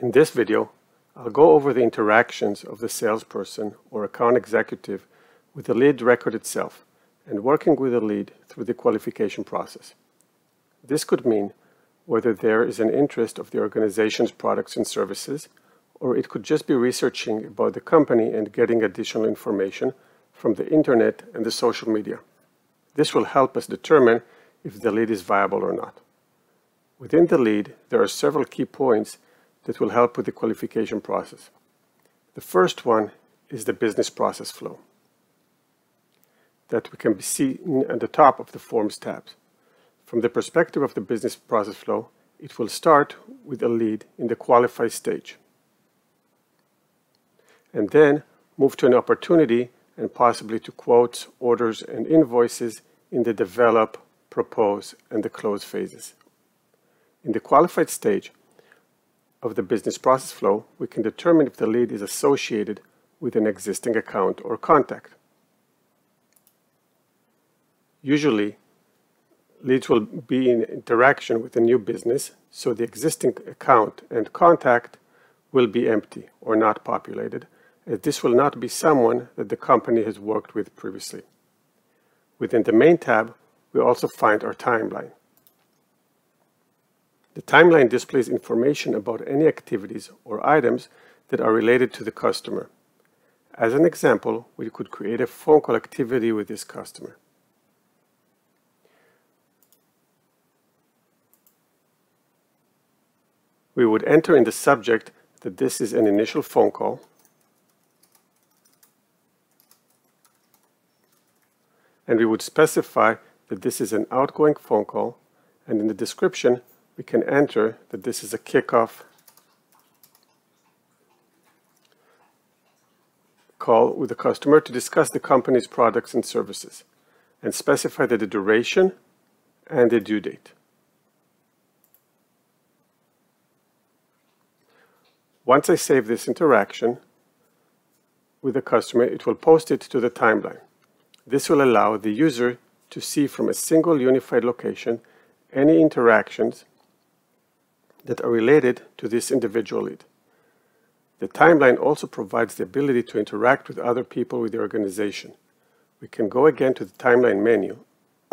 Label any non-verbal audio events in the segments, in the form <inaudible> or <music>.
In this video, I'll go over the interactions of the salesperson or account executive with the lead record itself and working with the lead through the qualification process. This could mean whether there is an interest of the organization's products and services, or it could just be researching about the company and getting additional information from the internet and the social media. This will help us determine if the lead is viable or not. Within the lead, there are several key points that will help with the qualification process. The first one is the business process flow that we can see at the top of the Forms tabs. From the perspective of the business process flow, it will start with a lead in the qualify stage and then move to an opportunity and possibly to quotes, orders, and invoices in the develop, propose, and the close phases. In the qualified stage of the business process flow, we can determine if the lead is associated with an existing account or contact. Usually, leads will be in interaction with a new business, so the existing account and contact will be empty or not populated, as this will not be someone that the company has worked with previously. Within the main tab, we also find our timeline. The timeline displays information about any activities or items that are related to the customer. As an example, we could create a phone call activity with this customer. we would enter in the subject that this is an initial phone call. And we would specify that this is an outgoing phone call. And in the description, we can enter that this is a kickoff call with the customer to discuss the company's products and services and specify the duration and the due date. Once I save this interaction with the customer, it will post it to the timeline. This will allow the user to see from a single unified location any interactions that are related to this individual lead. The timeline also provides the ability to interact with other people with the organization. We can go again to the timeline menu <coughs>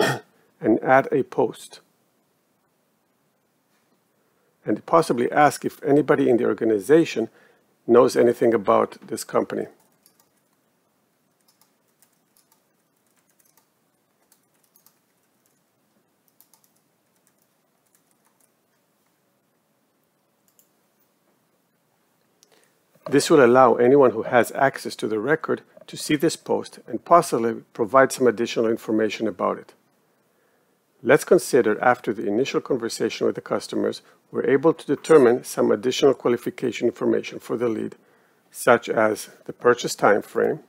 and add a post and possibly ask if anybody in the organization knows anything about this company. This will allow anyone who has access to the record to see this post and possibly provide some additional information about it. Let's consider after the initial conversation with the customers, we're able to determine some additional qualification information for the lead, such as the purchase time frame,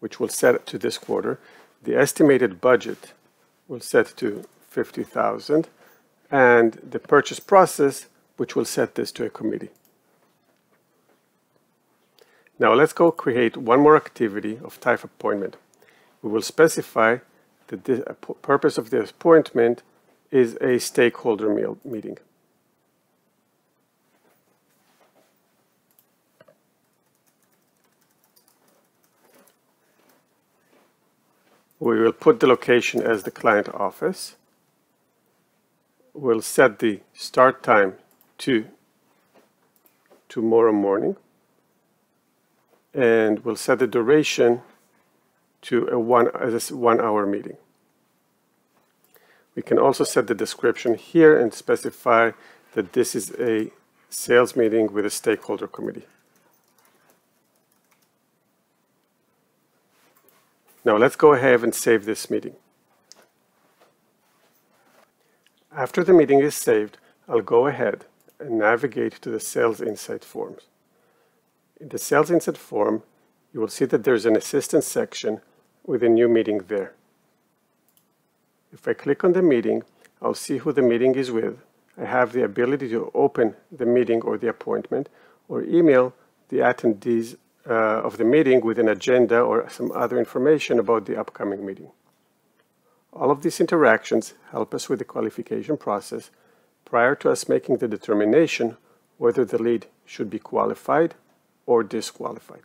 which we'll set to this quarter, the estimated budget we'll set to 50,000, and the purchase process, which will set this to a committee. Now let's go create one more activity of type appointment. We will specify that the purpose of the appointment is a stakeholder meal meeting. We will put the location as the client office. We'll set the start time to tomorrow morning. And we'll set the duration to a one, a one hour meeting. We can also set the description here and specify that this is a sales meeting with a stakeholder committee. Now let's go ahead and save this meeting. After the meeting is saved, I'll go ahead and navigate to the Sales Insight forms. In the Sales Insight form, you will see that there's an assistance section with a new meeting there. If I click on the meeting, I'll see who the meeting is with. I have the ability to open the meeting or the appointment or email the attendees uh, of the meeting with an agenda or some other information about the upcoming meeting. All of these interactions help us with the qualification process prior to us making the determination whether the lead should be qualified or disqualified.